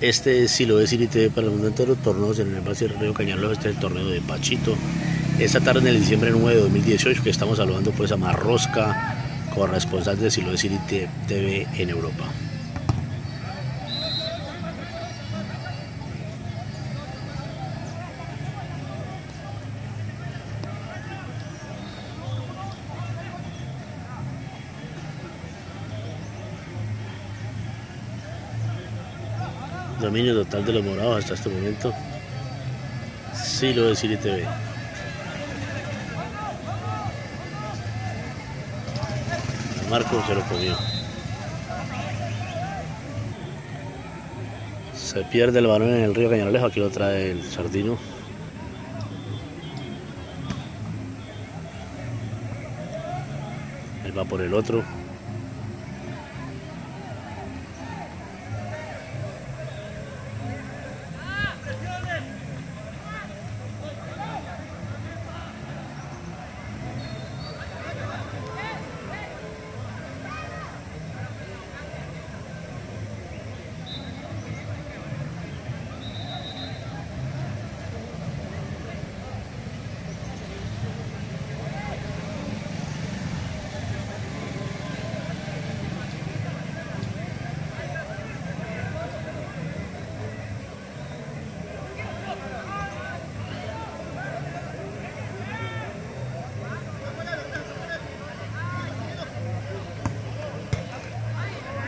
Este sí lo es TV para el mundo entero, torneos en el Embalse Río Cañaló, este es el torneo de Pachito. Esta tarde en el diciembre 9 de 2018 que estamos saludando pues a Marrosca, corresponsal de Silo City TV en Europa. Dominio total de los morados hasta este momento. Sí lo de City TV. Marco se lo comió. Se pierde el balón en el río Cañalejo, aquí lo trae el sardino. Él va por el otro.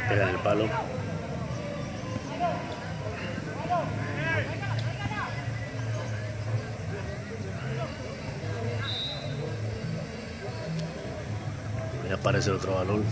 Pega en el palo. Y aparece el otro balón.